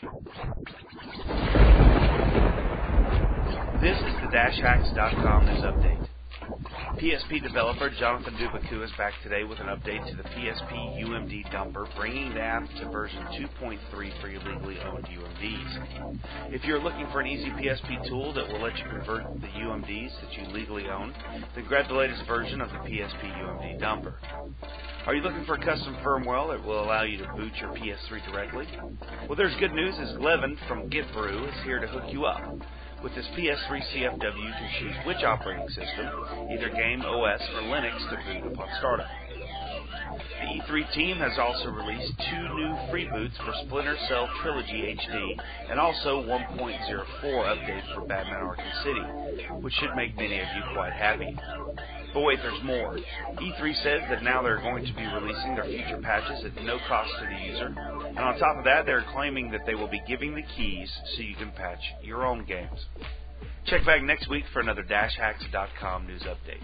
This is the DashHacks.com news update. PSP developer Jonathan Dubaku is back today with an update to the PSP UMD dumper, bringing the app to version 2.3 for your legally owned UMDs. If you're looking for an easy PSP tool that will let you convert the UMDs that you legally own, then grab the latest version of the PSP UMD dumper. Are you looking for a custom firmware that will allow you to boot your PS3 directly? Well, there's good news as Levin from GitBrew is here to hook you up. With this PS3 CFW, you can choose which operating system, either Game OS or Linux, to boot upon startup. The E3 team has also released two new free boots for Splinter Cell Trilogy HD and also 1.04 updates for Batman Arkham City, which should make many of you quite happy. But wait, there's more. E3 says that now they're going to be releasing their future patches at no cost to the user. And on top of that, they're claiming that they will be giving the keys so you can patch your own games. Check back next week for another DashHacks.com news update.